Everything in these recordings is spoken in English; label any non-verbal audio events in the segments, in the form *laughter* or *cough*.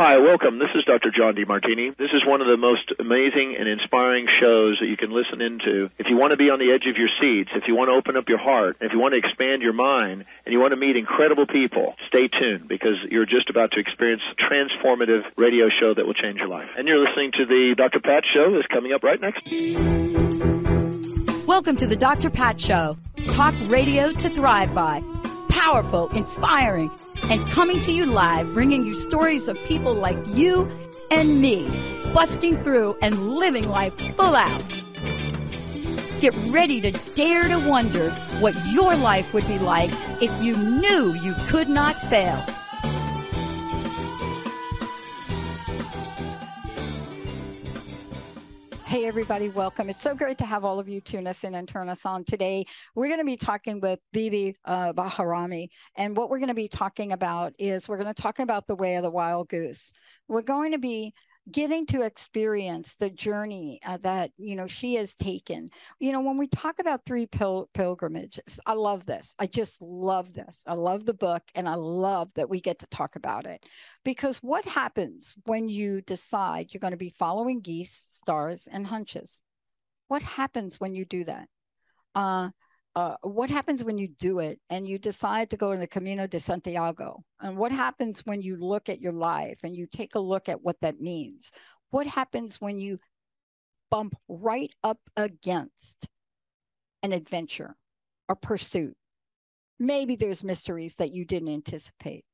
Hi, welcome. This is Dr. John Demartini. This is one of the most amazing and inspiring shows that you can listen into. If you want to be on the edge of your seats, if you want to open up your heart, if you want to expand your mind, and you want to meet incredible people, stay tuned because you're just about to experience a transformative radio show that will change your life. And you're listening to the Dr. Pat Show that's coming up right next. Welcome to the Dr. Pat Show. Talk radio to thrive by. Powerful, inspiring, and coming to you live, bringing you stories of people like you and me, busting through and living life full out. Get ready to dare to wonder what your life would be like if you knew you could not fail. Hey, everybody, welcome. It's so great to have all of you tune us in and turn us on today. We're going to be talking with Beebe uh, Bahrami. And what we're going to be talking about is we're going to talk about the way of the wild goose. We're going to be getting to experience the journey uh, that you know she has taken. You know when we talk about three pil- pilgrimages i love this. I just love this. I love the book and i love that we get to talk about it. Because what happens when you decide you're going to be following geese stars and hunches? What happens when you do that? Uh, uh, what happens when you do it and you decide to go in the Camino de Santiago? And what happens when you look at your life and you take a look at what that means? What happens when you bump right up against an adventure or pursuit? Maybe there's mysteries that you didn't anticipate.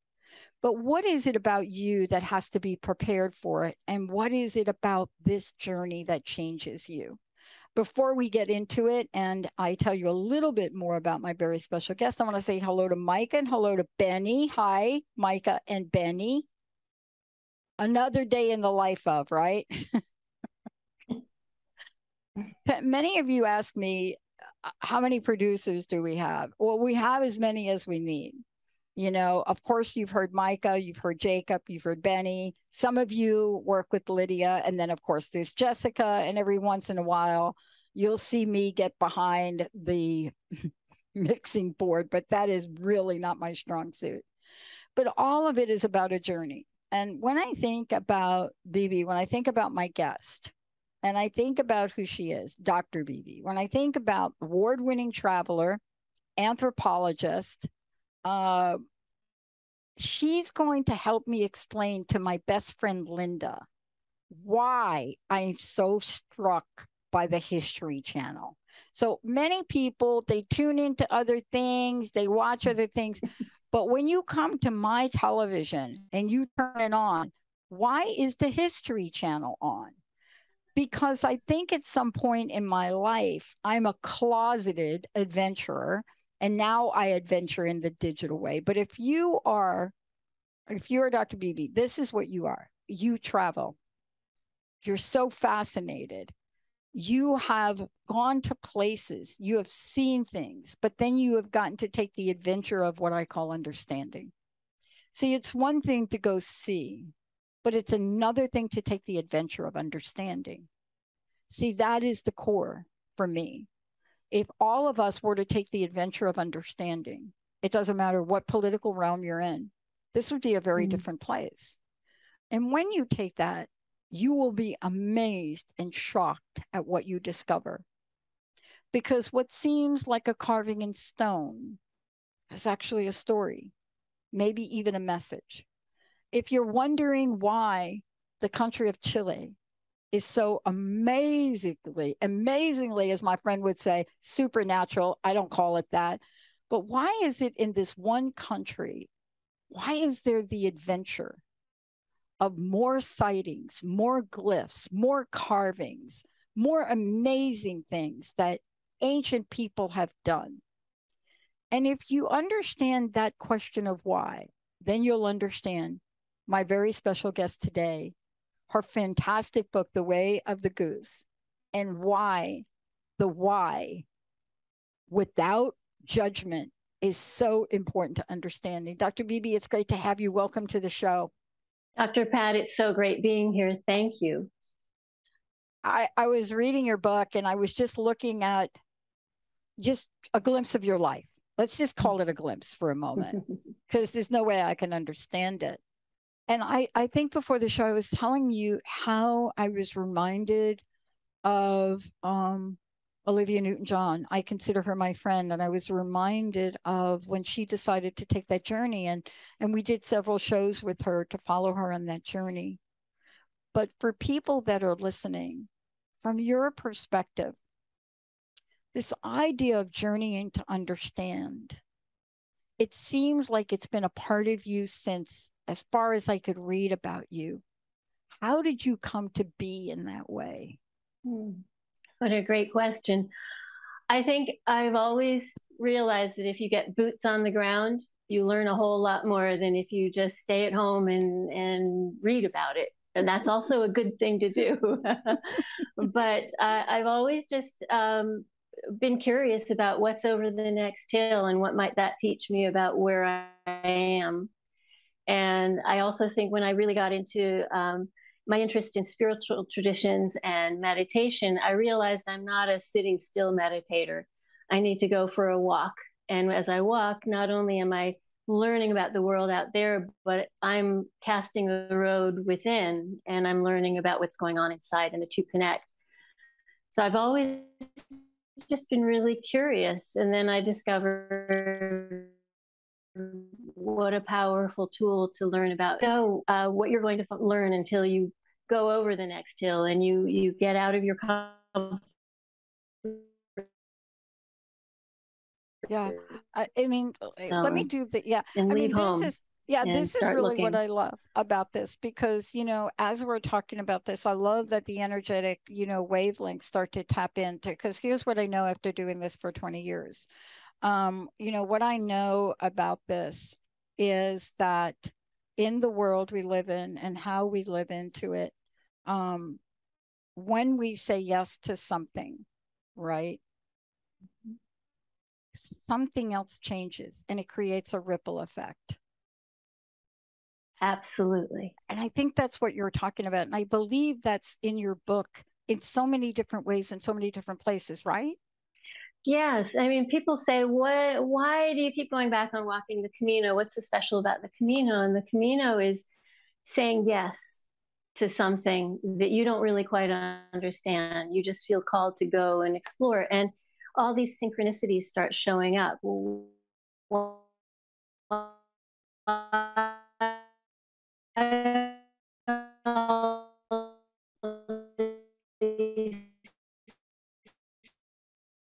But what is it about you that has to be prepared for it? And what is it about this journey that changes you? Before we get into it and I tell you a little bit more about my very special guest, I want to say hello to Micah and hello to Benny. Hi, Micah and Benny. Another day in the life of, right? *laughs* many of you ask me, uh, how many producers do we have? Well, we have as many as we need. You know, of course, you've heard Micah, you've heard Jacob, you've heard Benny. Some of you work with Lydia. And then, of course, there's Jessica. And every once in a while, you'll see me get behind the *laughs* mixing board, but that is really not my strong suit. But all of it is about a journey. And when I think about Beebe, when I think about my guest, and I think about who she is, Dr. Beebe, when I think about award winning traveler, anthropologist, uh, she's going to help me explain to my best friend Linda why I'm so struck by the History Channel. So many people they tune into other things, they watch other things, but when you come to my television and you turn it on, why is the History Channel on? Because I think at some point in my life, I'm a closeted adventurer and now I adventure in the digital way. But if you are, if you're Dr. Beebe, this is what you are. You travel. You're so fascinated. You have gone to places, you have seen things, but then you have gotten to take the adventure of what I call understanding. See, it's one thing to go see, but it's another thing to take the adventure of understanding. See, that is the core for me if all of us were to take the adventure of understanding, it doesn't matter what political realm you're in, this would be a very mm. different place. And when you take that, you will be amazed and shocked at what you discover. Because what seems like a carving in stone is actually a story, maybe even a message. If you're wondering why the country of Chile is so amazingly, amazingly, as my friend would say, supernatural. I don't call it that. But why is it in this one country? Why is there the adventure of more sightings, more glyphs, more carvings, more amazing things that ancient people have done? And if you understand that question of why, then you'll understand my very special guest today her fantastic book, The Way of the Goose, and why the why without judgment is so important to understanding. Dr. Beebe, it's great to have you. Welcome to the show. Dr. Pat, it's so great being here. Thank you. I, I was reading your book and I was just looking at just a glimpse of your life. Let's just call it a glimpse for a moment *laughs* because there's no way I can understand it. And I, I think before the show, I was telling you how I was reminded of um, Olivia Newton John. I consider her my friend, and I was reminded of when she decided to take that journey, and and we did several shows with her to follow her on that journey. But for people that are listening, from your perspective, this idea of journeying to understand, it seems like it's been a part of you since as far as I could read about you. How did you come to be in that way? Hmm. What a great question. I think I've always realized that if you get boots on the ground, you learn a whole lot more than if you just stay at home and, and read about it. And *laughs* that's also a good thing to do. *laughs* but uh, I've always just um, been curious about what's over the next hill and what might that teach me about where I am. And I also think when I really got into um, my interest in spiritual traditions and meditation, I realized I'm not a sitting still meditator. I need to go for a walk. And as I walk, not only am I learning about the world out there, but I'm casting the road within and I'm learning about what's going on inside and the two connect. So I've always just been really curious. And then I discovered what a powerful tool to learn about. Know uh, what you're going to learn until you go over the next hill and you you get out of your comfort yeah I, I mean so, let me do the yeah i mean this is yeah this is really looking. what i love about this because you know as we're talking about this i love that the energetic you know wavelengths start to tap into because here's what i know after doing this for 20 years. Um, you know, what I know about this is that in the world we live in and how we live into it, um, when we say yes to something, right? Something else changes and it creates a ripple effect. Absolutely. And I think that's what you're talking about. And I believe that's in your book in so many different ways in so many different places, right? Yes, I mean, people say, "What? Why do you keep going back on walking the Camino? What's so special about the Camino?" And the Camino is saying yes to something that you don't really quite understand. You just feel called to go and explore, and all these synchronicities start showing up.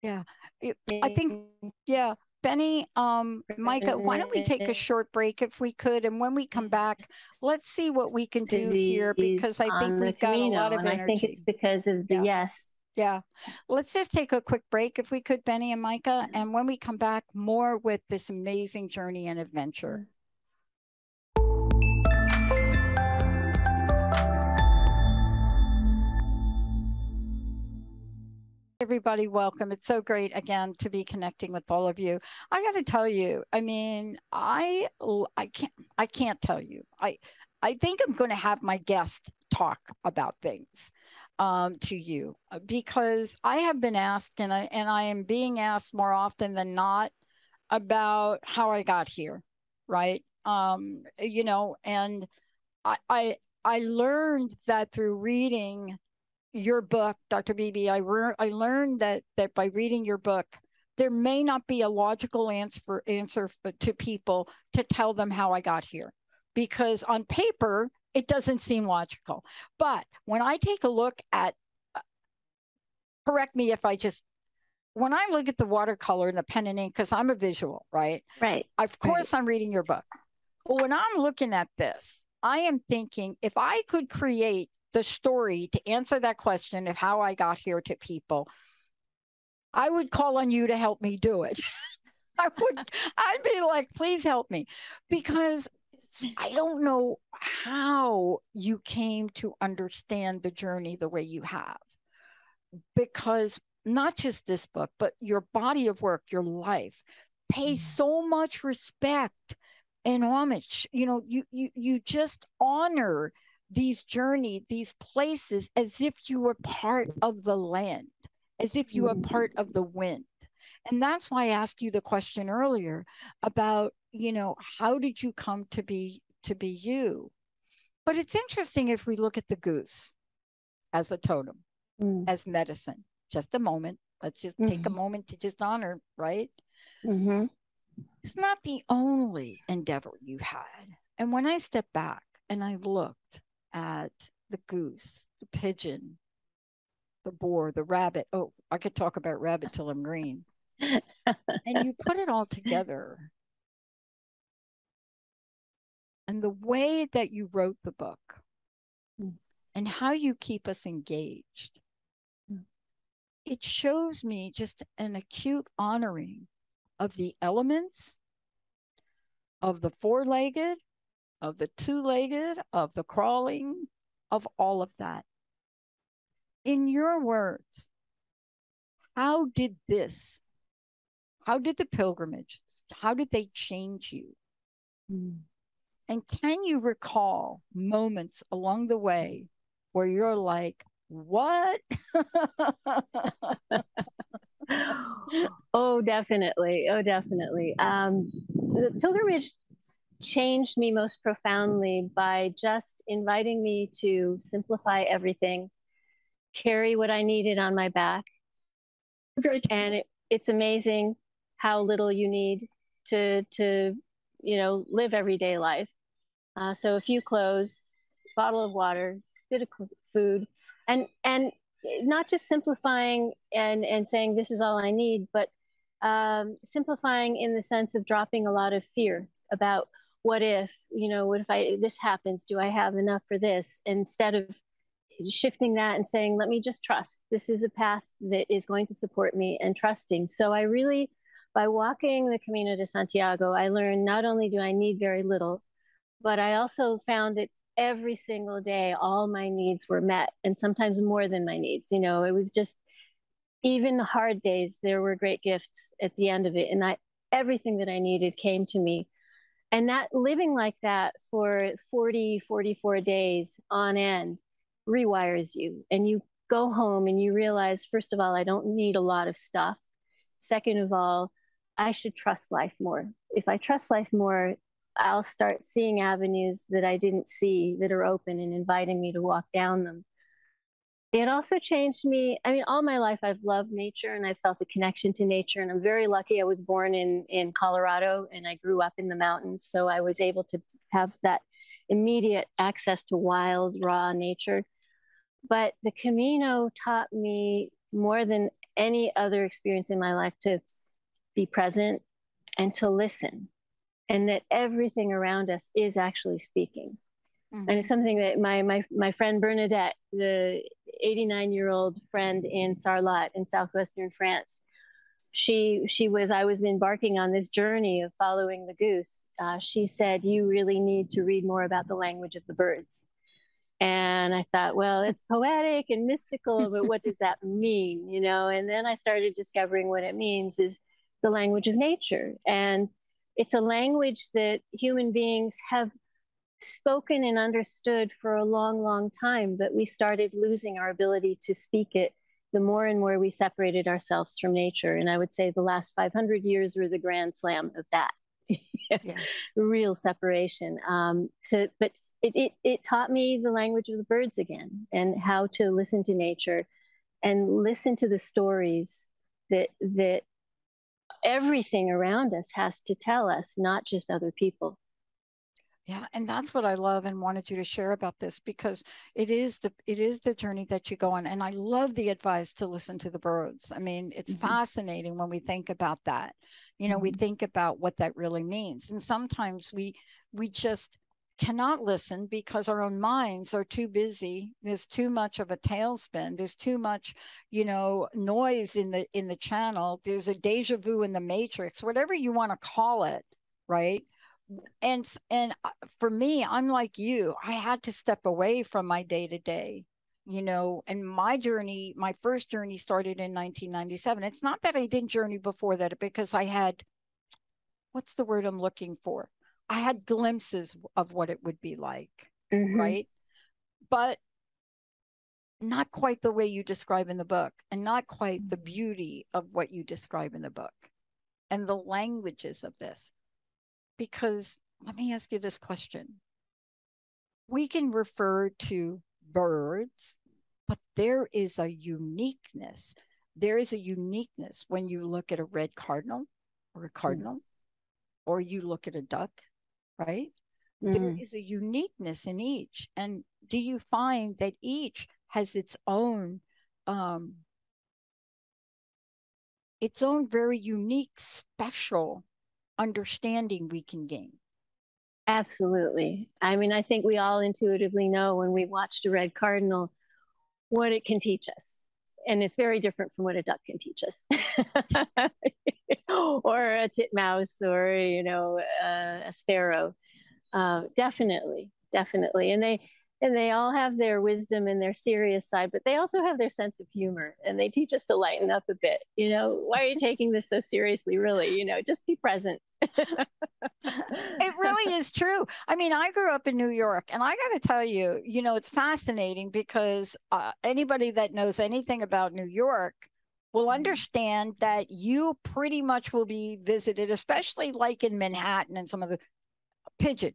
Yeah. I think, yeah. Benny, um, Micah, why don't we take a short break if we could? And when we come back, let's see what we can do here because I think we've got a lot of energy. I think it's because of the yeah. yes. Yeah. Let's just take a quick break if we could, Benny and Micah. And when we come back, more with this amazing journey and adventure. Everybody welcome. It's so great again to be connecting with all of you. I got to tell you i mean i i can't i can't tell you. I i think i'm going to have my guest talk about things um, to you uh, because i have been asked and i and i am being asked more often than not about how i got here right? Um you know and i i i learned that through reading your book, Dr. Beebe, I, re- I learned that that by reading your book, there may not be a logical answer for, answer to people to tell them how I got here, because on paper it doesn't seem logical. But when I take a look at, uh, correct me if I just when I look at the watercolor and the pen and ink, because I'm a visual, right? Right. Of course, right. I'm reading your book. But when I'm looking at this, I am thinking if I could create the story to answer that question of how I got here to people, I would call on you to help me do it. *laughs* I would, I'd be like, please help me because I don't know how you came to understand the journey the way you have. Because not just this book, but your body of work, your life pays mm-hmm. so much respect and homage. You know, you you you just honor these journey, these places, as if you were part of the land, as if you were mm. part of the wind. And that's why I asked you the question earlier about, you know, how did you come to be to be you? But it's interesting if we look at the goose as a totem, mm. as medicine. Just a moment. Let's just mm-hmm. take a mm-hmm. moment to just honor, right? Mm-hmm. It's not the only endeavor you had. And when I stepped back and I looked at the goose, the pigeon, the boar, the rabbit. Oh, I could talk about rabbit till I'm green. and you put it all together. And the way that you wrote the book and how you keep us engaged, it shows me just an acute honoring of the elements, of the four legged, of the two legged, of the crawling, of all of that. In your words, how did this, how did the pilgrimage, how did they change you? Mm. And can you recall moments along the way where you're like, what? *laughs* oh, definitely. Oh, definitely. Um, the pilgrimage changed me most profoundly by just inviting me to simplify everything, carry what I needed on my back. Great. And it, it's amazing how little you need to to you know live everyday life. Uh, so a few clothes, bottle of water, bit of food, and and not just simplifying and and saying this is all I need, but um, simplifying in the sense of dropping a lot of fear about what if you know what if i this happens? Do i have enough for this? Instead of shifting that and saying let me just trust. This is a path that is going to support me and trusting. So i really by walking the camino de santiago i learned not only do i need very little but i also found that every single day all my needs were met and sometimes more than my needs. You know it was just even the hard days there were great gifts at the end of it and i everything that i needed came to me and that living like that for 40 44 days on end rewires you. And you go home and you realize first of all i don't need a lot of stuff. Second of all i should trust life more. If i trust life more i'll start seeing avenues that i didn't see that are open and inviting me to walk down them it also changed me i mean all my life i've loved nature and i've felt a connection to nature and i'm very lucky i was born in in colorado and i grew up in the mountains so i was able to have that immediate access to wild raw nature. But the camino taught me more than any other experience in my life to be present and to listen and that everything around us is actually speaking Mm-hmm. And it's something that my, my, my friend Bernadette, the 89 year old friend in Sarlat in southwestern France, she she was I was embarking on this journey of following the goose. Uh, she said, "You really need to read more about the language of the birds." And I thought, well, it's poetic and mystical, but what does that mean? You know, and then I started discovering what it means is the language of nature. And it's a language that human beings have spoken and understood for a long, long time, but we started losing our ability to speak it the more and more we separated ourselves from nature. And I would say the last 500 years were the grand slam of that. *laughs* yeah. Real separation. Um, so, but it, it, it taught me the language of the birds again and how to listen to nature and listen to the stories that, that everything around us has to tell us, not just other people. Yeah, and that's what I love and wanted you to share about this because it is the it is the journey that you go on and I love the advice to listen to the birds. I mean, it's mm-hmm. fascinating when we think about that. You know, mm-hmm. we think about what that really means. And sometimes we we just cannot listen because our own minds are too busy there's too much of a tailspin there's too much you know noise in the in the channel there's a deja vu in the matrix whatever you want to call it right and and uh, for me i'm like you i had to step away from my day to day you know and my journey my first journey started in 1997 it's not that i didn't journey before that because i had what's the word i'm looking for i had glimpses of what it would be like mm-hmm. right but not quite the way you describe in the book and not quite the mm-hmm. beauty of what you describe in the book and the languages of this because let me ask you this question we can refer to birds, but there is a uniqueness. There is a uniqueness when you look at a red cardinal or a cardinal, mm. or you look at a duck, right? Mm. There is a uniqueness in each. And do you find that each has its own um its own very unique special understanding we can gain. Absolutely. I mean i think we all intuitively know when we watched a red cardinal what it can teach us. And it's very different from what a duck can teach us. *laughs* Or a titmouse or you know uh, a sparrow. Uh, definitely definitely. And they and they all have their wisdom and their serious side but they also have their sense of humor and they teach us to lighten up a bit you know? Why are you taking this so seriously really? You know just be present. *laughs* It really is true. I mean i grew up in new york and i got to tell you you know it's fascinating because uh, anybody that knows anything about new york will mm-hmm. understand that you pretty much will be visited especially like in manhattan and some of the pigeon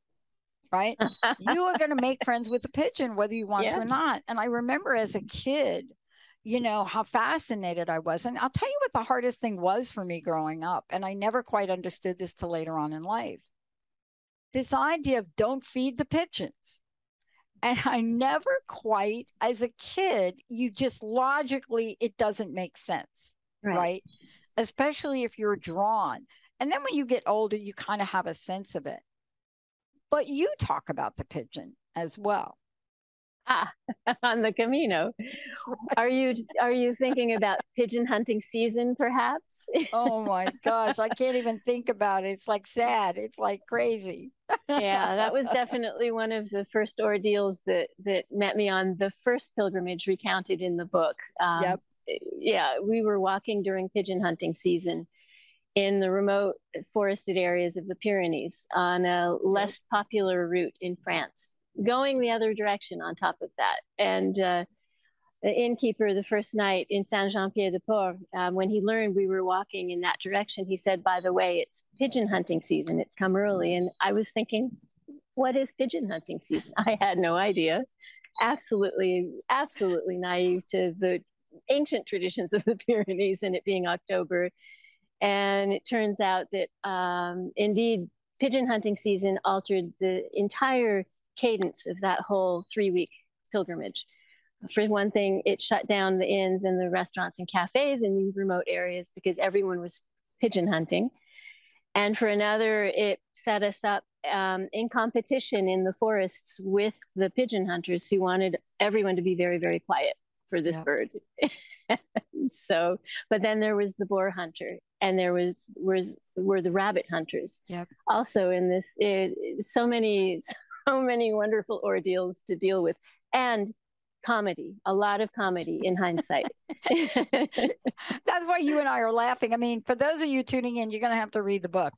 right? *laughs* you are going to make friends with the pigeon, whether you want yeah. to or not. And I remember as a kid, you know, how fascinated I was. And I'll tell you what the hardest thing was for me growing up. And I never quite understood this till later on in life. This idea of don't feed the pigeons. And I never quite, as a kid, you just logically, it doesn't make sense, right? right? Especially if you're drawn. And then when you get older, you kind of have a sense of it but you talk about the pigeon as well. Ah, *laughs* on the Camino. Are you *laughs* are you thinking about pigeon hunting season perhaps? *laughs* oh my gosh, I can't even think about it. It's like sad. It's like crazy. yeah, that was definitely one of the first ordeals that that met me on the first pilgrimage recounted in the book. Um, yep. Yeah, we were walking during pigeon hunting season in the remote forested areas of the Pyrenees on a less popular route in France, going the other direction on top of that. And uh, the innkeeper the first night in Saint Jean Pied de Port, um, when he learned we were walking in that direction, he said, By the way, it's pigeon hunting season, it's come early. And I was thinking, What is pigeon hunting season? *laughs* I had no idea. Absolutely, absolutely naive to the ancient traditions of the *laughs* Pyrenees and it being October and it turns out that um, indeed, pigeon hunting season altered the entire cadence of that whole three week pilgrimage. For one thing, it shut down the inns and the restaurants and cafes in these remote areas because everyone was pigeon hunting. And for another, it set us up um, in competition in the forests with the pigeon hunters who wanted everyone to be very, very quiet for this yep. bird. *laughs* *laughs* so, but then there was the boar hunter, and there was was were the rabbit hunters. Yep. Also in this, it, so many *laughs* so many wonderful ordeals to deal with, and comedy, a lot of comedy in hindsight. *laughs* That's why you and I are laughing. I mean, for those of you tuning in, you're going to have to read the book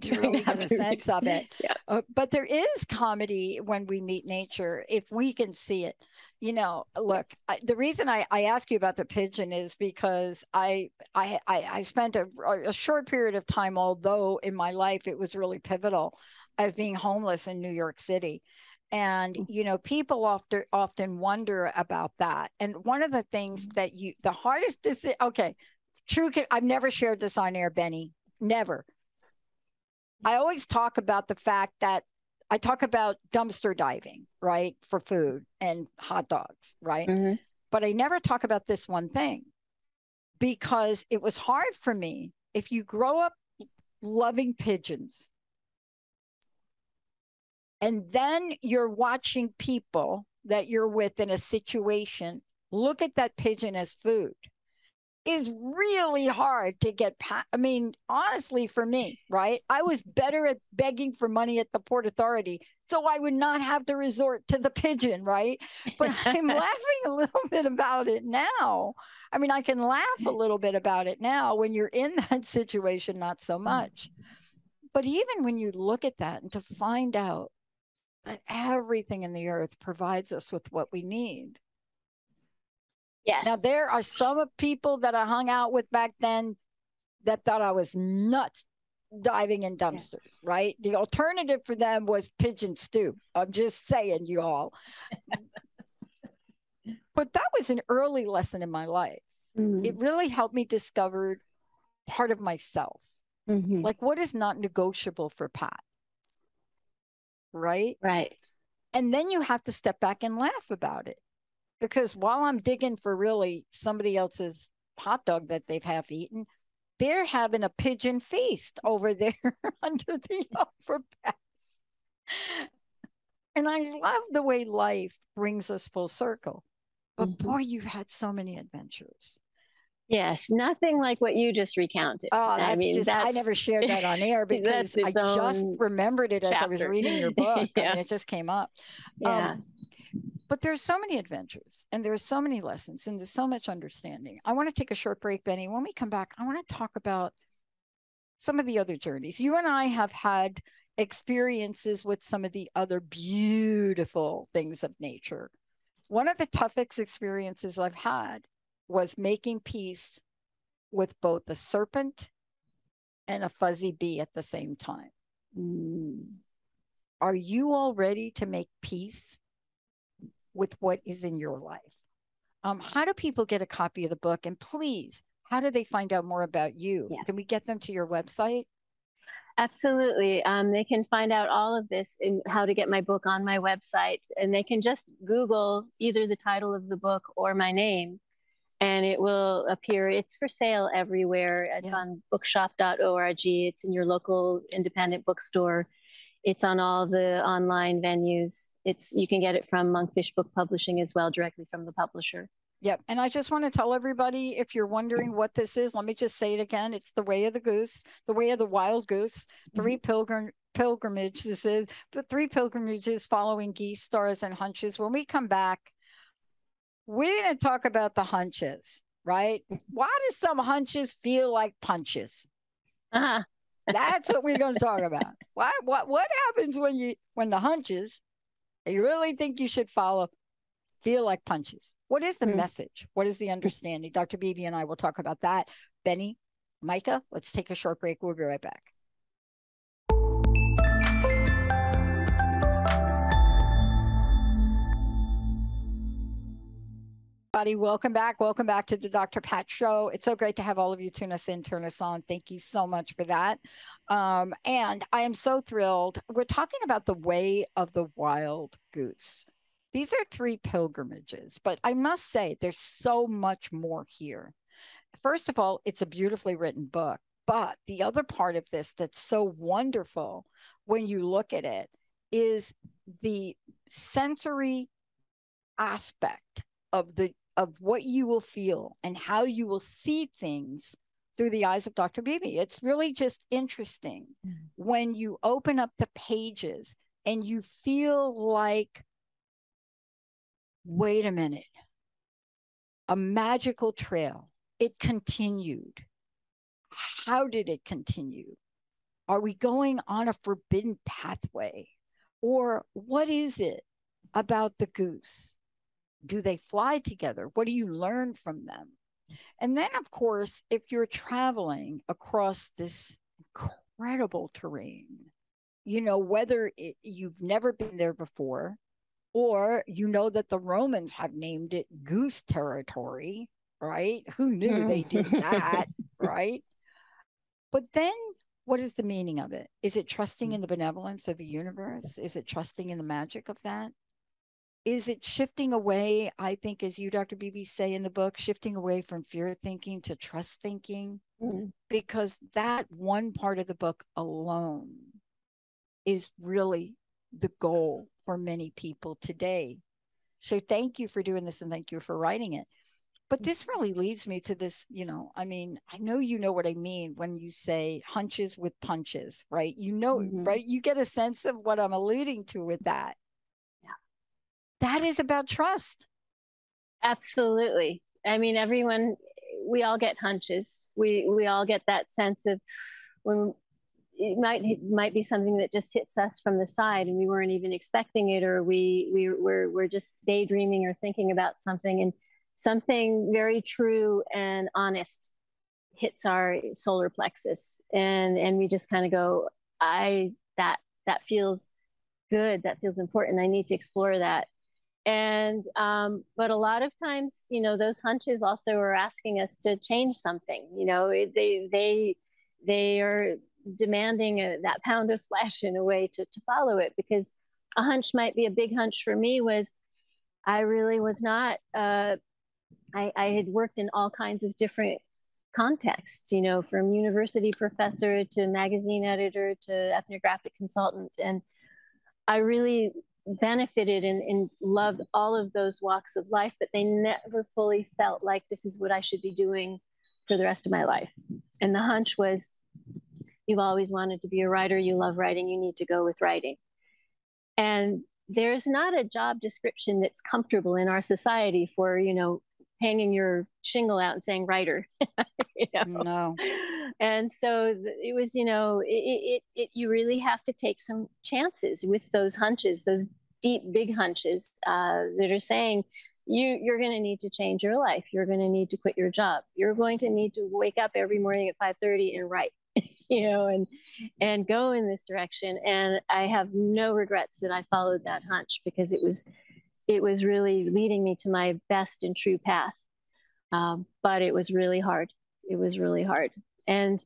to really get a sense of it. *laughs* Yeah. Uh, but there is comedy when we meet nature, if we can see it. You know, look, I, the reason I, I ask you about the pigeon is because I I I, I spent a, a short period of time, although in my life it was really pivotal, as being homeless in New York City. And mm. you know, people often often wonder about that. And one of the things mm. that you the hardest is okay, true. I've never shared this on air, Benny. Never I always talk about the fact that I talk about dumpster diving, right, for food and hot dogs, right? Mm-hmm. But I never talk about this one thing because it was hard for me. If you grow up loving pigeons and then you're watching people that you're with in a situation look at that pigeon as food is really hard to get past. I mean, honestly, for me, right? I was better at begging for money at the Port Authority, so I would not have to resort to the pigeon, right? But *laughs* I'm laughing a little bit about it now. I mean, I can laugh a little bit about it now when you're in *laughs* that situation, not so mm. much. But even when you look at that and to find out that everything in the earth provides us with what we need Yes. Now there are some of people that I hung out with back then that thought I was nuts. diving in dumpsters, yeah. right? The alternative for them was pigeon stew. I'm just saying, you all. *laughs* but that was an early lesson in my life. Mm-hmm. It really helped me discover part of myself. Mm-hmm. Like what is not negotiable for Pat? Right? Right. And then you have to step back and laugh about it. Because while I'm digging for really somebody else's hot dog that they've half eaten, they're having a pigeon feast over there *laughs* under the *laughs* overpass. And I love the way life brings us full circle. But mm-hmm. boy, you've had so many adventures. Yes, nothing like what you just recounted. Oh, that's I mean, just, that's, I never shared that on air *laughs* because I just remembered it as chapter. I was reading your book. yeah. I mean, it just came up. Yeah. Um, but there's so many adventures and there's so many lessons and there's so much understanding. I want to take a short break, Benny. When we come back, I want to talk about some of the other journeys. You and I have had experiences with some of the other beautiful things of nature. One of the toughest experiences I've had was making peace with both a serpent and a fuzzy bee at the same time. Mm. Are you all ready to make peace with what is in your life. Um, how do people get a copy of the book? And please, how do they find out more about you? Yeah. Can we get them to your website? Absolutely. Um, they can find out all of this and how to get my book on my website. And they can just Google either the title of the book or my name, and it will appear. It's for sale everywhere. It's yeah. on bookshop.org, it's in your local independent bookstore. It's on all the online venues. It's you can get it from Monkfish Book Publishing as well, directly from the publisher. Yep. And I just want to tell everybody if you're wondering what this is, let me just say it again. It's the way of the goose, the way of the wild goose, 3 mm-hmm. pilgrim pilgrimage. This is the three pilgrimages following geese, stars, and hunches. When we come back, we're going to talk about the hunches, right? Why do some hunches feel like punches? Uh-huh. That's what we're going to talk about. *laughs* What what what happens when you when the hunches you really think you should follow feel like punches? What is the mm-hmm. message? What is the understanding? Dr. Beebe and I will talk about that. Benny, Micah, let's take a short break. We'll be right back. Everybody. Welcome back. Welcome back to the Dr. Pat Show. It's so great to have all of you tune us in, turn us on. Thank you so much for that. Um, and I am so thrilled. We're talking about the way of the wild goose. These are three pilgrimages, but I must say there's so much more here. First of all, it's a beautifully written book. But the other part of this that's so wonderful when you look at it is the sensory aspect of the of what you will feel and how you will see things through the eyes of Dr. Beebe. It's really just interesting mm. when you open up the pages and you feel like, wait a minute, a magical trail. It continued. How did it continue? Are we going on a forbidden pathway? Or what is it about the goose? Do they fly together? What do you learn from them? And then, of course, if you're traveling across this incredible terrain, you know, whether it, you've never been there before, or you know that the Romans have named it goose territory, right? Who knew they did that, mm. *laughs* right? But then what is the meaning of it? Is it trusting in the benevolence of the universe? Is it trusting in the magic of that? Is it shifting away i think as you dr Beebe say in the book shifting away from fear thinking to trust thinking mm-hmm. because that one part of the book alone is really the goal for many people today so thank you for doing this and thank you for writing it but this mm-hmm. really leads me to this you know i mean i know you know what i mean when you say hunches with punches right you know mm-hmm. right you get a sense of what i'm alluding to with that that is about trust. Absolutely. I mean, everyone, we all get hunches. We we all get that sense of when it might it might be something that just hits us from the side and we weren't even expecting it, or we we we're we're just daydreaming or thinking about something, and something very true and honest hits our solar plexus and and we just kind of go i that that feels good that feels important i need to explore that and um, but a lot of times you know those hunches also are asking us to change something you know they they they are demanding a, that pound of flesh in a way to, to follow it because a hunch might be a big hunch for me was i really was not uh, I, I had worked in all kinds of different contexts, you know, from university professor to magazine editor to ethnographic consultant. And I really benefited and, and, loved all of those walks of life, but they never fully felt like this is what I should be doing for the rest of my life. And the hunch was you've always wanted to be a writer, you love writing, you need to go with writing. And there's not a job description that's comfortable in our society for, you know, hanging your shingle out and saying writer. *laughs* you know? No. And so it was, you know, it, it, it, you really have to take some chances with those hunches, those deep, big hunches uh, that are saying, you, you're going to need to change your life. You're going to need to quit your job. You're going to need to wake up every morning at 5:30 and write, *laughs* you know, and and go in this direction. And I have no regrets that I followed that hunch because it was it was really leading me to my best and true path. Um, but it was really hard. It was really hard. And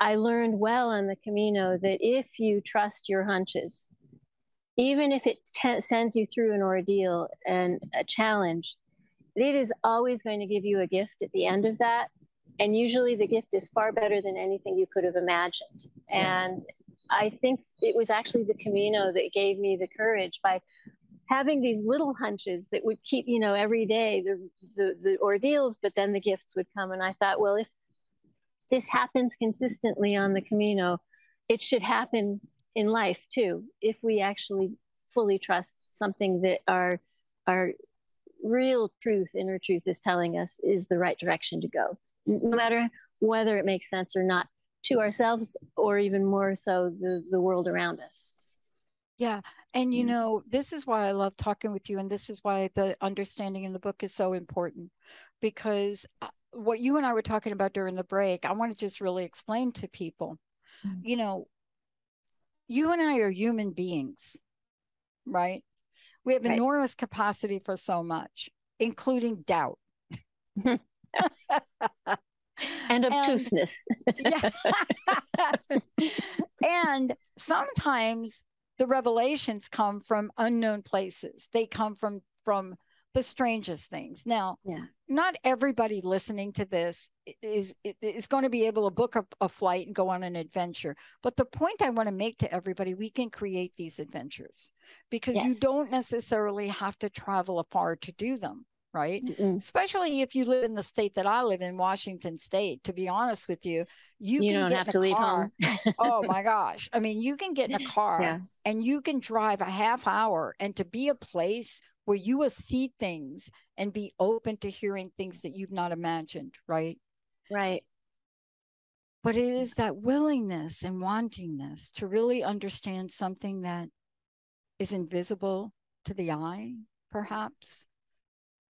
I learned well on the Camino that if you trust your hunches, even if it t- sends you through an ordeal and a challenge, it is always going to give you a gift at the end of that. And usually the gift is far better than anything you could have imagined. And I think it was actually the Camino that gave me the courage by having these little hunches that would keep you know every day the, the the ordeals but then the gifts would come and i thought well if this happens consistently on the camino it should happen in life too if we actually fully trust something that our our real truth inner truth is telling us is the right direction to go no matter whether it makes sense or not to ourselves or even more so the the world around us yeah. And, you know, this is why I love talking with you. And this is why the understanding in the book is so important because uh, what you and I were talking about during the break, I want to just really explain to people, mm-hmm. you know, you and I are human beings, right? We have right. enormous capacity for so much, including doubt. *laughs* and obtuseness. And, yeah. and sometimes the revelations come from unknown places they come from from the strangest things now yeah. not everybody listening to this is is going to be able to book a, a flight and go on an adventure but the point i want to make to everybody we can create these adventures because yes. you don't necessarily have to travel afar to do them right? Mm-mm. Especially if you live in the state that I live in, Washington State. To be honest with you, you, you don't have to leave car. home. *laughs* oh my gosh! I mean, you can get in a *laughs* car yeah. and you can drive a half hour, and to be a place where you will see things and be open to hearing things that you've not imagined, right? Right. But it is that willingness and wantingness to really understand something that is invisible to the eye, perhaps,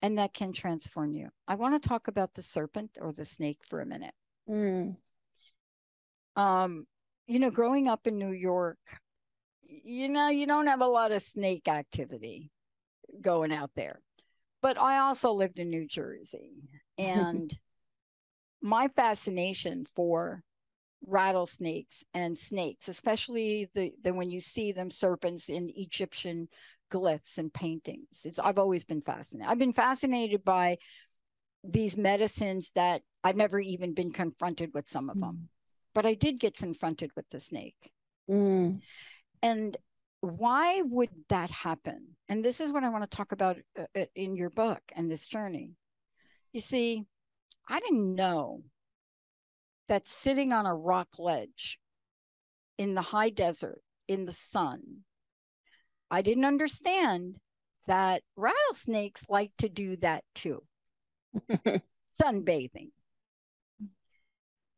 and that can transform you. I want to talk about the serpent or the snake for a minute. Mm. Um, you know, growing up in New York, you know, you don't have a lot of snake activity going out there. But I also lived in New Jersey, *laughs* and my fascination for rattlesnakes and snakes, especially the, the when you see them serpents in Egyptian glyphs and paintings. It's I've always been fascinated. I've been fascinated by these medicines that I've never even been confronted with some of mm. them. But I did get confronted with the snake. Mm. And why would that happen? And this is what I want to talk about uh, uh, in your book and this journey. You see, I didn't know that sitting on a rock ledge in the high desert in the sun I didn't understand that rattlesnakes like to do that too *laughs* sunbathing.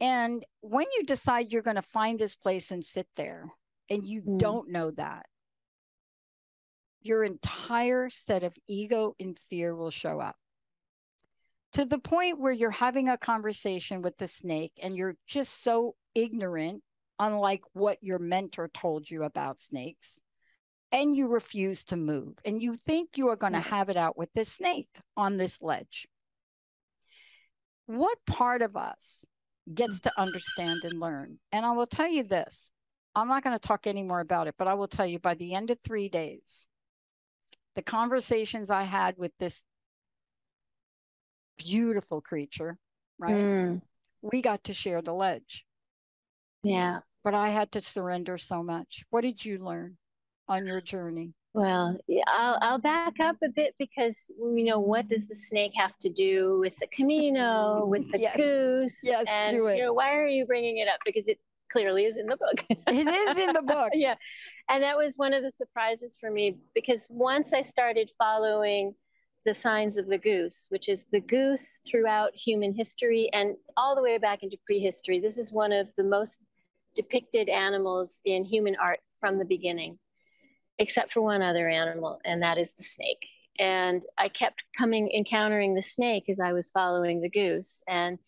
And when you decide you're going to find this place and sit there, and you mm. don't know that, your entire set of ego and fear will show up. to the point where you're having a conversation with the snake and you're just so ignorant, unlike what your mentor told you about snakes, and you refuse to move. And you think you are going to have it out with this snake on this ledge. What part of us gets to understand and learn? And I will tell you this I'm not going to talk any more about it, but I will tell you by the end of three days, the conversations I had with this beautiful creature, right? Mm. We got to share the ledge. Yeah. But I had to surrender so much. What did you learn on your journey? Well, I'll, I'll back up a bit because, you know, what does the snake have to do with the Camino, with the yes. goose? Yes, and, do it. You know, why are you bringing it up? Because it clearly is in the book. *laughs* it is in the book. *laughs* yeah. And that was one of the surprises for me because once I started following the signs of the goose, which is the goose throughout human history and all the way back into prehistory, this is one of the most depicted animals in human art from the beginning, except for one other animal, and that is the snake. And I kept coming encountering the snake as I was following the goose. And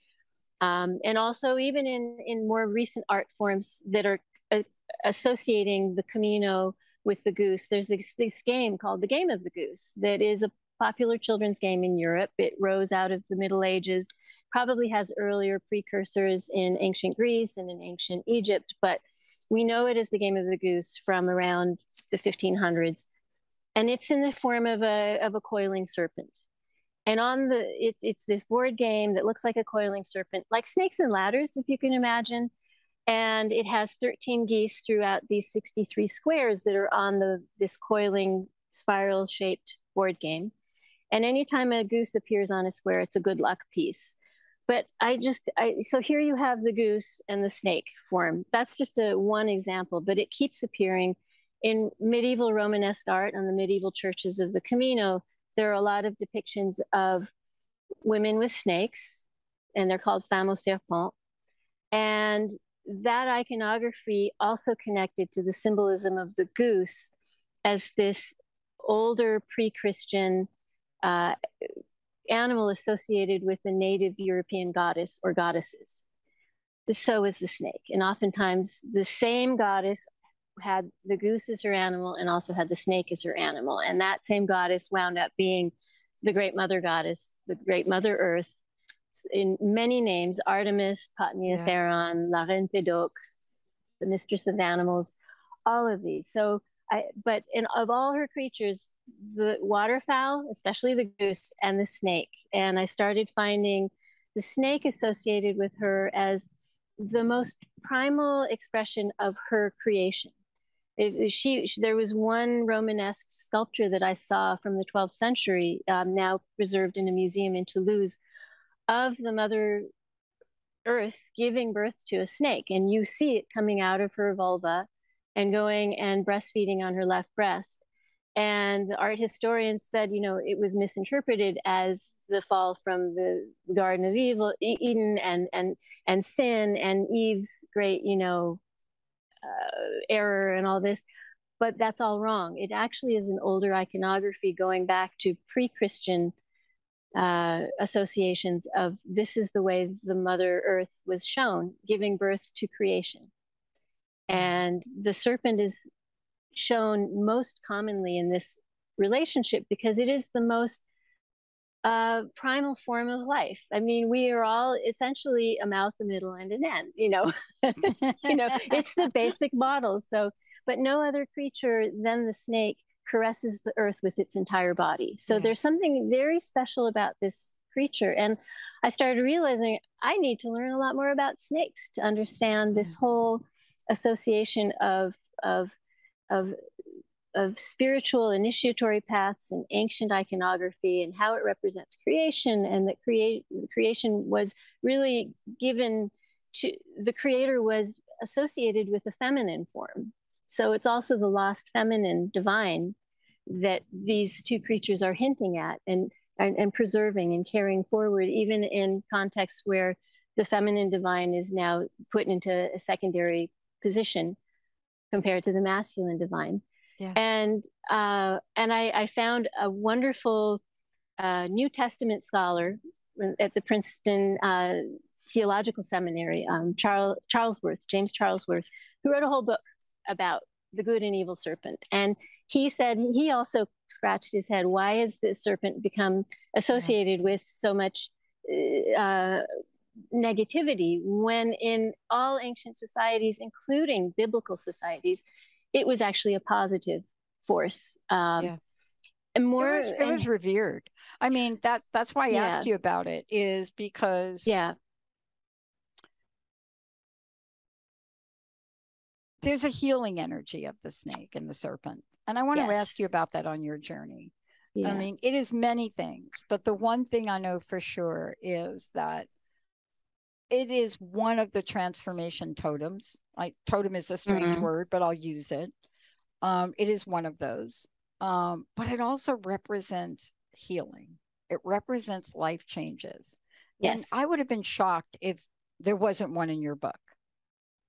um, and also even in, in more recent art forms that are uh, associating the Camino with the goose, there's this, this game called the Game of the Goose that is a popular children's game in Europe. It rose out of the Middle Ages, probably has earlier precursors in ancient Greece and in ancient Egypt, but we know it as the Game of the Goose from around the 1500s. And it's in the form of a, of a coiling serpent. And on the it's it's this board game that looks like a coiling serpent, like snakes and ladders, if you can imagine. And it has 13 geese throughout these 63 squares that are on the this coiling spiral shaped board game. And anytime a goose appears on a square, it's a good luck piece. But I just I so here you have the goose and the snake form. That's just a one example, but it keeps appearing in medieval Romanesque art on the medieval churches of the Camino there are a lot of depictions of women with snakes, and they're called femmes serpent. And that iconography also connected to the symbolism of the goose as this older pre Christian uh, animal associated with a native European goddess or goddesses. So is the snake. And oftentimes, the same goddess had the goose as her animal and also had the snake as her animal. And that same goddess wound up being the great mother goddess, the great mother earth, in many names Artemis, Potnia Theron, La Reine Pédauque, the mistress of animals, all of these. So, I, but in of all her creatures, the waterfowl, especially the goose and the snake. And I started finding the snake associated with her as the most primal expression of her creation. It, she, there was one Romanesque sculpture that I saw from the 12th century, um, now preserved in a museum in Toulouse, of the Mother Earth giving birth to a snake, and you see it coming out of her vulva and going and breastfeeding on her left breast. And the art historians said, you know, it was misinterpreted as the fall from the Garden of Evil, Eden, and and and sin, and Eve's great, you know, uh, error and all this, but that's all wrong. It actually is an older iconography going back to pre Christian uh, associations of this is the way the Mother Earth was shown, giving birth to creation. And the serpent is shown most commonly in this relationship because it is the most uh, primal form of life. I mean, we are all essentially a mouth, a middle, and an end. You know, *laughs* you know, it's the *laughs* basic model. So, but no other creature than the snake caresses the earth with its entire body. So yeah. there's something very special about this creature, and I started realizing I need to learn a lot more about snakes to understand this whole association of of of of spiritual initiatory paths and ancient iconography and how it represents creation and that create creation was really given to the creator was associated with a feminine form. So it's also the lost feminine divine that these two creatures are hinting at and, and, and preserving and carrying forward even in contexts where the feminine divine is now put into a secondary position compared to the masculine divine Yes. And uh, and I, I, found a wonderful uh, New Testament scholar at the Princeton uh, Theological Seminary, um, Charles Charlesworth, James Charlesworth, who wrote a whole book about the good and evil serpent. And he said he also scratched his head. Why has the serpent become associated with so much uh, negativity when in all ancient societies, including biblical societies, it was actually a positive force. Um, yeah. And more, it was, it was, revered. I mean that that's why I yeah. asked you about it is because yeah, there's a healing energy of the snake and the serpent, and I want yes. to ask you about that on your journey. Yeah. I mean, it is many things, but the one thing I know for sure is that it is one of the transformation totems. Like totem is a strange mm-hmm. word, but I'll use it. Um, it is one of those. Um, but it also represents healing. It represents life changes. Yes. And I would have been shocked if there wasn't one in your book.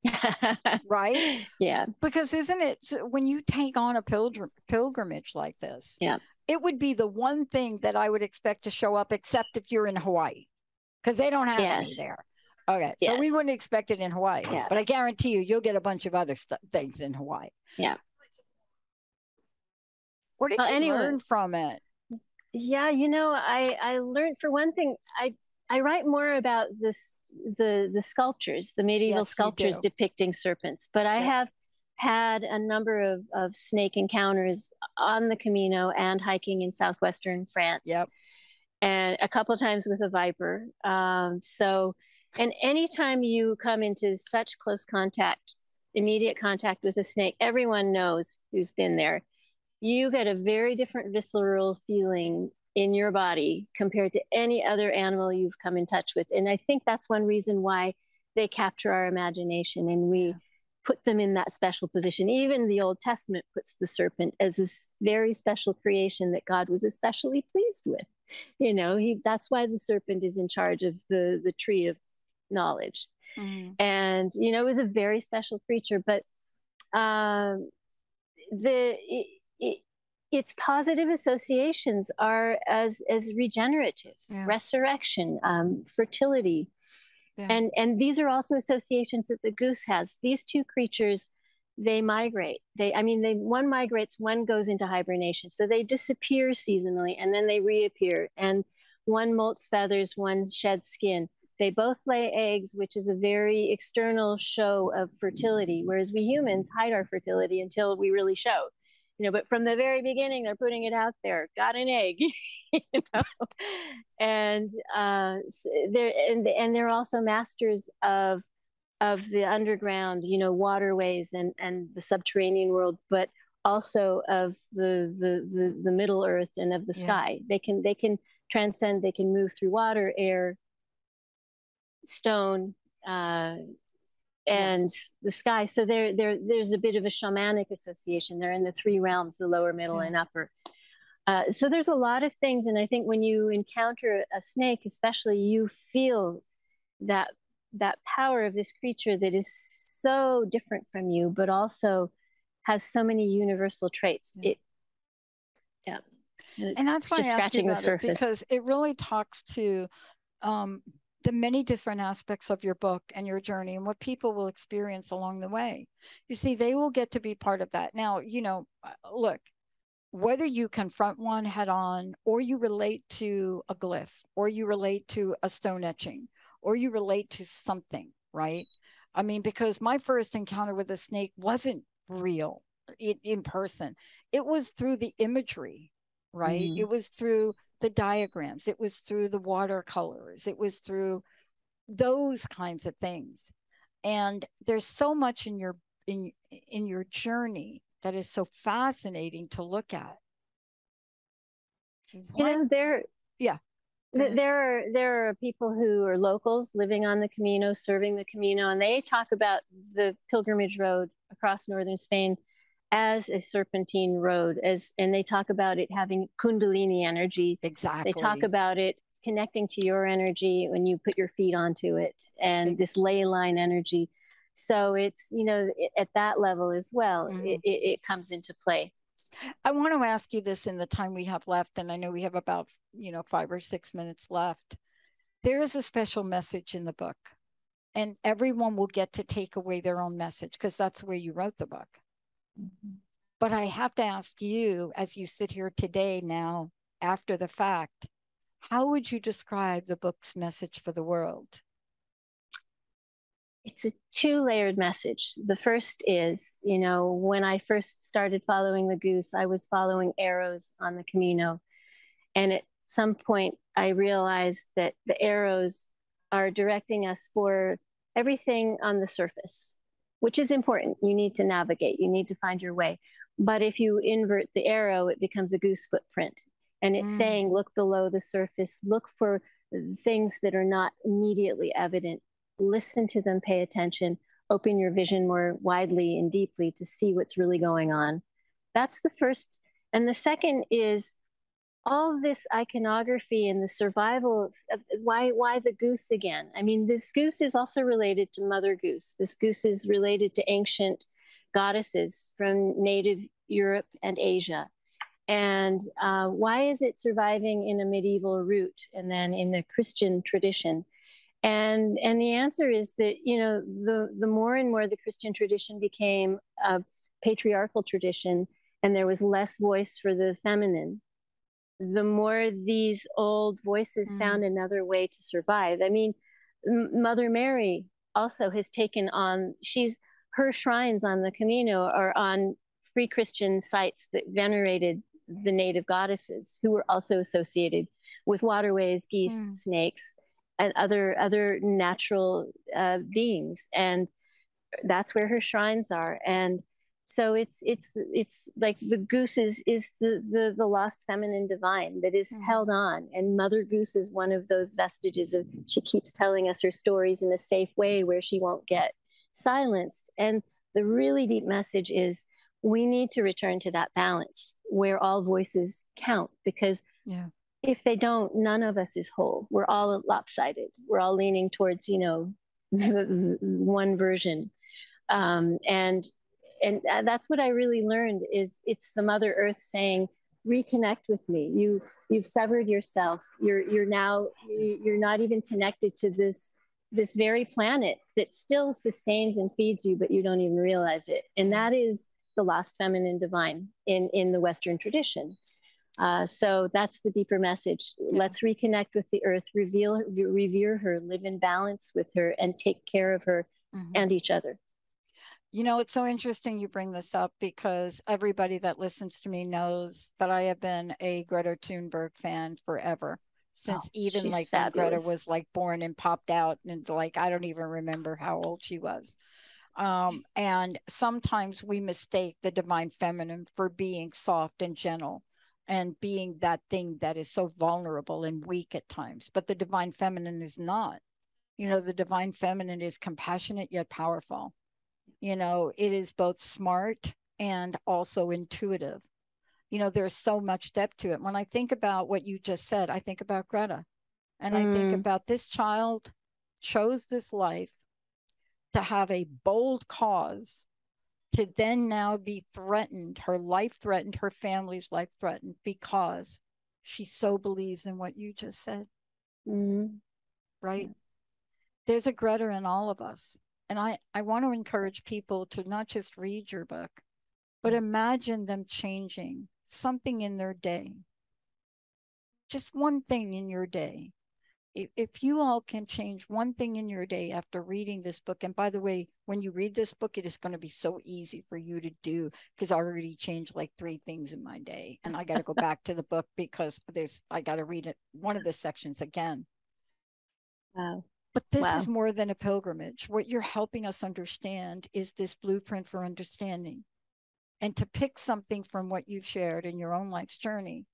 *laughs* right? Yeah. Because isn't it when you take on a pilgrim, pilgrimage like this? Yeah. It would be the one thing that I would expect to show up, except if you're in Hawaii, because they don't have yes. any there. Okay, yes. so we wouldn't expect it in Hawaii, yeah. but I guarantee you, you'll get a bunch of other st- things in Hawaii. Yeah. What did well, you anyway, learn from it? Yeah, you know, I I learned for one thing, I I write more about this the the sculptures, the medieval yes, sculptures depicting serpents, but I have had a number of, of snake encounters on the Camino and hiking in southwestern France. Yep. And a couple times with a viper. Um, so and anytime you come into such close contact, immediate contact with a snake, everyone knows who's been there. You get a very different visceral feeling in your body compared to any other animal you've come in touch with. And I think that's one reason why they capture our imagination and we put them in that special position. Even the Old Testament puts the serpent as a very special creation that God was especially pleased with. You know, he that's why the serpent is in charge of the the tree of knowledge. Mm-hmm. And, you know, it was a very special creature, but um, the, it, it, its positive associations are as, as regenerative, yeah. resurrection, um, fertility. Yeah. And, and these are also associations that the goose has. These two creatures, they migrate. They, I mean, they one migrates, one goes into hibernation. So they disappear seasonally and then they reappear. And one molts feathers, one sheds skin. They both lay eggs, which is a very external show of fertility, whereas we humans hide our fertility until we really show. You know, but from the very beginning, they're putting it out there. Got an egg, *laughs* you know, and uh, they're and, and they're also masters of of the underground, you know, waterways and and the subterranean world, but also of the the the, the middle earth and of the yeah. sky. They can they can transcend. They can move through water, air, stone uh, and yeah. the sky. So there, there, there's a bit of a shamanic association. They're in the three realms: the lower, middle, yeah. and upper. Uh, so there's a lot of things, and I think when you encounter a snake, especially, you feel that that power of this creature that is so different from you, but also has so many universal traits. Yeah. It, yeah, and that's why I scratching the surface because it really talks to um, the many different aspects of your book and your journey and what people will experience along the way. You see, they will get to be part of that. Now, you know, uh, look, whether you confront one head on or you relate to a glyph or you relate to a stone etching or you relate to something, right? I mean, because my first encounter with a snake wasn't real in, in person, it was through the imagery, right? Mm-hmm. It was through the diagrams, it was through the watercolors, it was through those kinds of things. And there's so much in your in in your journey that is so fascinating to look at. What? You know, there yeah. There are there are people who are locals living on the Camino, serving the Camino, and they talk about the pilgrimage road across northern Spain as a serpentine road as and they talk about it having kundalini energy. Exactly they talk about it connecting to your energy when you put your feet onto it and this ley line energy. So it's you know at that level as well mm-hmm. it, it, it comes into play. I want to ask you this in the time we have left and i know we have about you know five or six minutes left. There is a special message in the book, and everyone will get to take away their own message because that's where you wrote the book. But I have to ask you, as you sit here today now, after the fact, how would you describe the book's message for the world? It's a two layered message. The first is, you know, when I first started following the goose, I was following arrows on the Camino. And at some point, I realized that the arrows are directing us for everything on the surface, which is important. You need to navigate, you need to find your way. But if you invert the arrow, it becomes a goose footprint. And it's mm. saying, look below the surface, look for things that are not immediately evident, listen to them, pay attention, open your vision more widely and deeply to see what's really going on. That's the first. And the second is all this iconography and the survival of, why why the goose again? I mean this goose is also related to mother goose. This goose is related to ancient goddesses from native europe and asia. And uh, why is it surviving in a medieval route and then in the christian tradition? And and the answer is that you know the the more and more the christian tradition became a patriarchal tradition and there was less voice for the feminine the more these old voices mm. found another way to survive. I mean, Mother Mary also has taken on, she's, her shrines on the Camino are on pre Christian sites that venerated the native goddesses who were also associated with waterways, geese, mm. snakes, and other other natural uh, beings, and that's where her shrines are. And so it's it's it's like the goose is is the the, the lost feminine divine that is mm-hmm. held on. And mother goose is one of those vestiges of she keeps telling us her stories in a safe way where she won't get silenced. And the really deep message is we need to return to that balance where all voices count because yeah. if they don't none of us is whole. We're all lopsided. We're all leaning towards you know *laughs* one version. Um, and and uh, that's what I really learned is it's the Mother Earth saying, reconnect with me. You you've severed yourself. You're you're now you're not even connected to this this very planet that still sustains and feeds you, but you don't even realize it. And that is the lost feminine divine in in the Western tradition. Uh, so that's the deeper message. Let's reconnect with the earth, reveal, revere her, live in balance with her, and take care of her mm-hmm. and each other. You know, it's so interesting you bring this up because everybody that listens to me knows that I have been a Greta Thunberg fan forever. Since oh, even like when Greta was like born and popped out, and like I don't even remember how old she was. Um, and sometimes we mistake the divine feminine for being soft and gentle and being that thing that is so vulnerable and weak at times. But the divine feminine is not. You know, the divine feminine is compassionate yet powerful you know it is both smart and also intuitive you know there's so much depth to it when i think about what you just said i think about greta and mm. i think mm. about this child chose this life to have a bold cause to then now be threatened her life threatened her family's life threatened because she so believes in what you just said mm. right there's a greta in all of us and I, I want to encourage people to not just read your book, but mm. imagine them changing something in their day. Just one thing in your day. If, if you all can change one thing in your day after reading this book, and by the way, when you read this book, it is going to be so easy for you to do because I already changed like three things in my day. And I got to go *laughs* back to the book because there's, I got to read it, one of the sections again. Wow. But this wow. is more than a pilgrimage. What you're helping us understand is this blueprint for understanding and to pick something from what you've shared in your own life's journey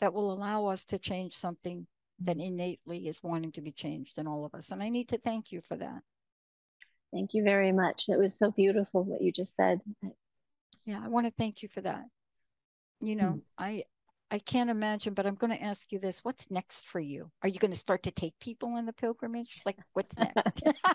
that will allow us to change something that innately is wanting to be changed in all of us. And I need to thank you for that. Thank you very much. That was so beautiful what you just said. Yeah, I want to thank you for that. You know, mm. I I can't imagine, but I'm going to ask you this. What's next for you? Are you going to start to take people on the pilgrimage? Like, what's next? *laughs*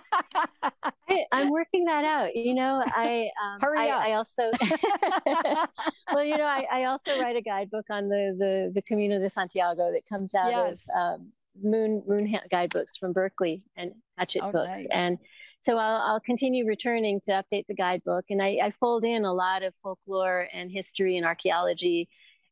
I, am working that out. You know, I *laughs* um, hurry I, up. I also, *laughs* well, you know, I, I, also write a guidebook on the the the Camino de Santiago that comes out yes. of um, moon moon guidebooks from Berkeley and Hachette Oh, books, nice. and so I'll, I'll continue returning to update the guidebook, and I, I fold in a lot of folklore and history and archaeology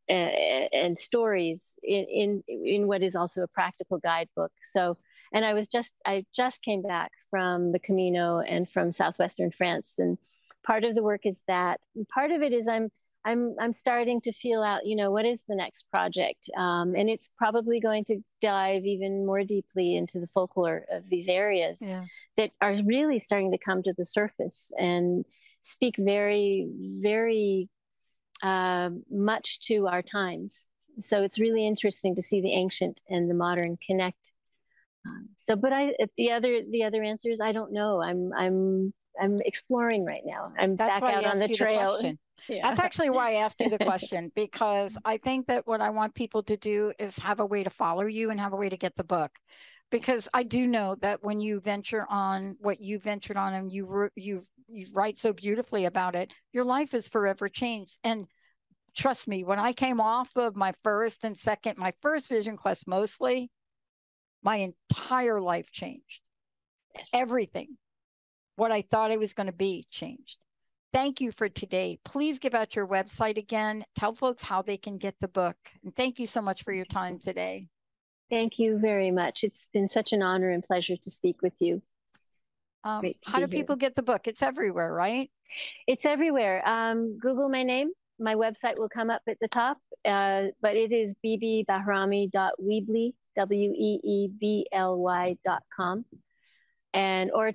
and, and stories in, in in what is also a practical guidebook. So, and I was just I just came back from the Camino and from southwestern France, and part of the work is that. Part of it is I'm I'm I'm starting to feel out, you know, what is the next project, um, and it's probably going to dive even more deeply into the folklore of these areas Yeah. that are really starting to come to the surface and speak very, very uh, much to our times. So it's really interesting to see the ancient and the modern connect. Um, so, but I the other the other answers I don't know. I'm I'm I'm exploring right now. I'm That's back why I out on asked the you trail. the question. *laughs* Yeah. That's actually why I asked you the *laughs* question because I think that what I want people to do is have a way to follow you and have a way to get the book. Because I do know that when you venture on what you ventured on and you you you write so beautifully about it, your life is forever changed. And trust me, when I came off of my first and second, my first Vision Quest mostly, my entire life changed. Yes. Everything, what I thought I was going to be, changed. Thank you for today. Please give out your website again. Tell folks how they can get the book. And thank you so much for your time today. Thank you very much. It's been such an honor and pleasure to speak with you. Um, how do here. people get the book? It's everywhere, right? It's everywhere. Um, Google my name. My website will come up at the top, uh, but it is beebebahrami.weebly, W-E-E-B-L-Y dot com. And, or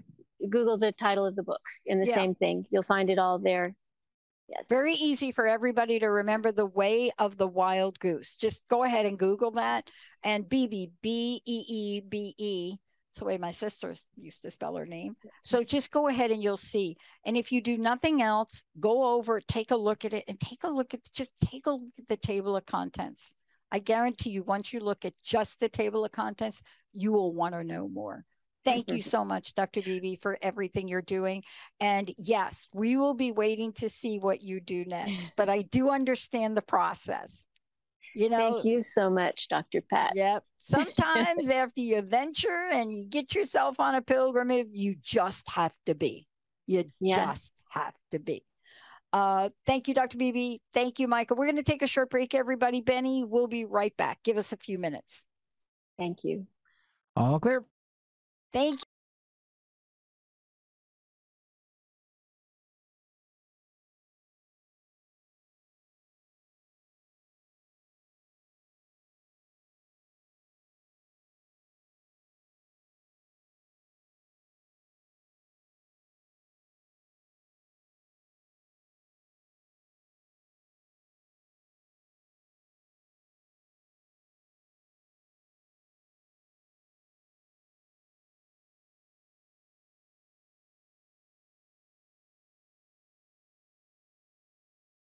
Google the title of the book in the Yeah. same thing. You'll find it all there. Yes. Very easy for everybody to remember the way of the wild goose. Just go ahead and Google that. And Beebe, B E E B E. It's the way my sister used to spell her name. So just go ahead and you'll see. And if you do nothing else, go over, take a look at it, and take a look at just take a look at the table of contents. I guarantee you, once you look at just the table of contents, you will want to know more. Thank you *laughs* so much, Dr. Beebe, for everything you're doing. And yes, we will be waiting to see what you do next, but I do understand the process. You know, Thank you so much, Dr. Pat. Yep. *laughs* Sometimes after you venture and you get yourself on a pilgrimage, you just have to be. You Yeah. just have to be. Uh, thank you, Dr. Beebe. Thank you, Michael. We're going to take a short break, everybody. Benny, we'll be right back. Give us a few minutes. Thank you. All clear. Thank you.